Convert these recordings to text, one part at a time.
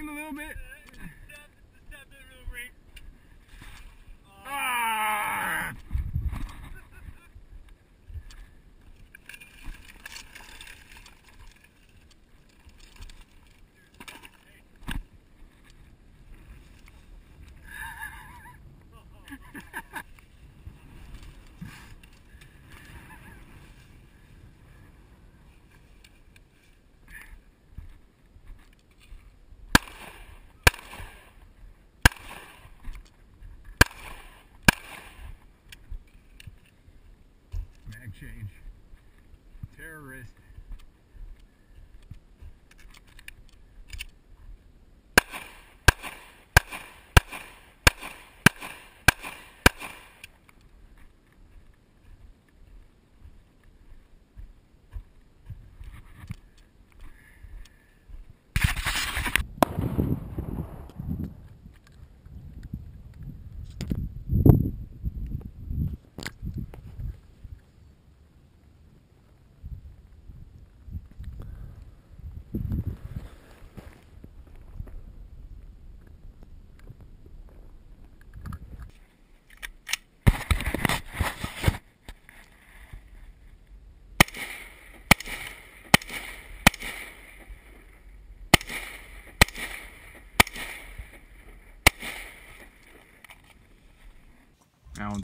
a little bit. Terrorist.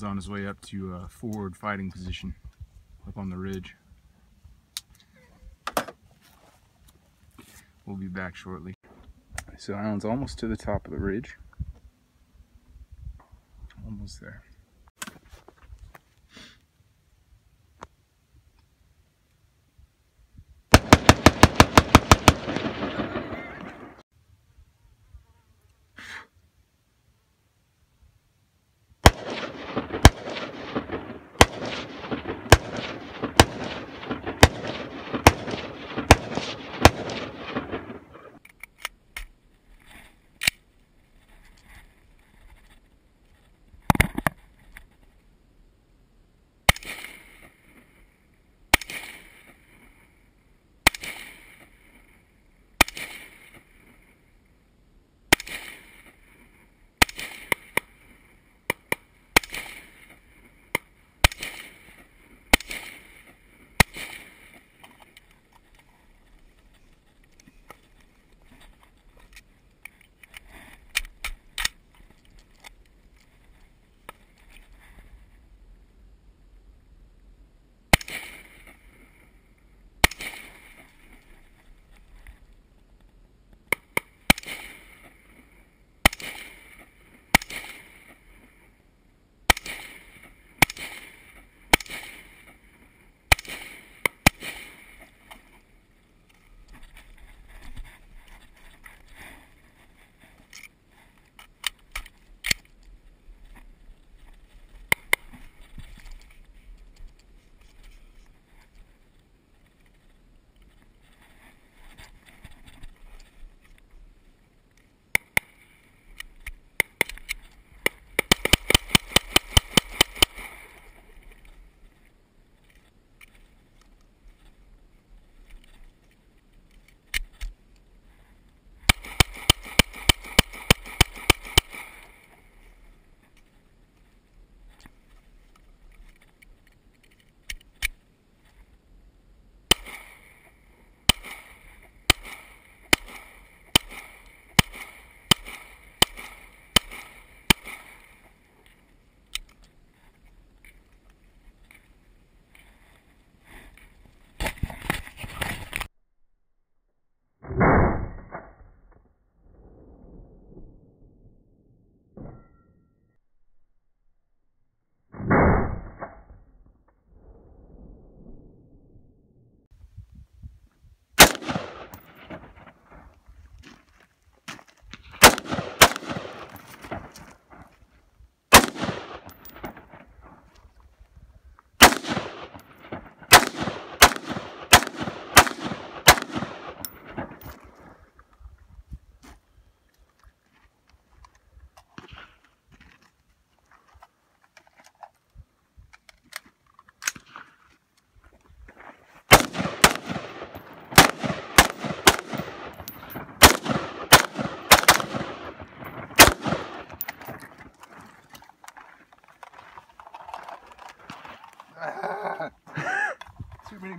On his way up to uh, forward fighting position up on the ridge. We'll be back shortly. So Alan's almost to the top of the ridge. Almost there.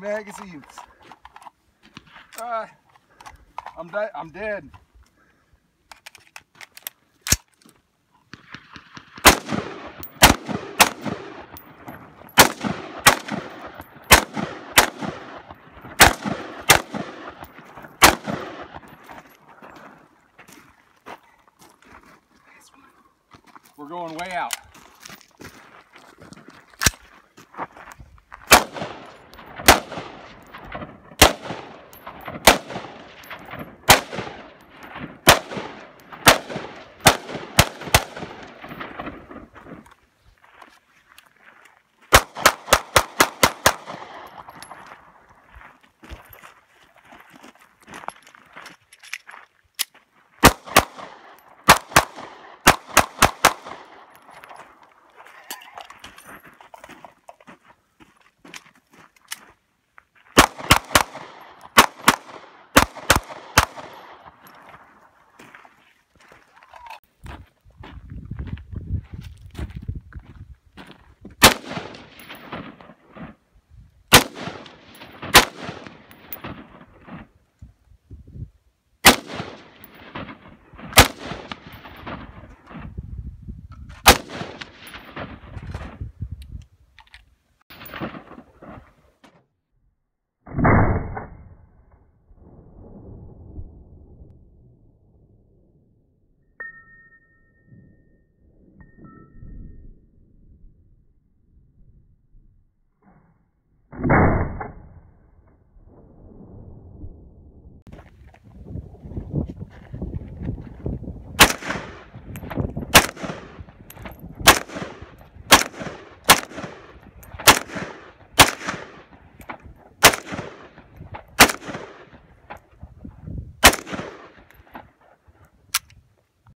Too many magazines. Ah, I'm di I'm dead. We're going way out.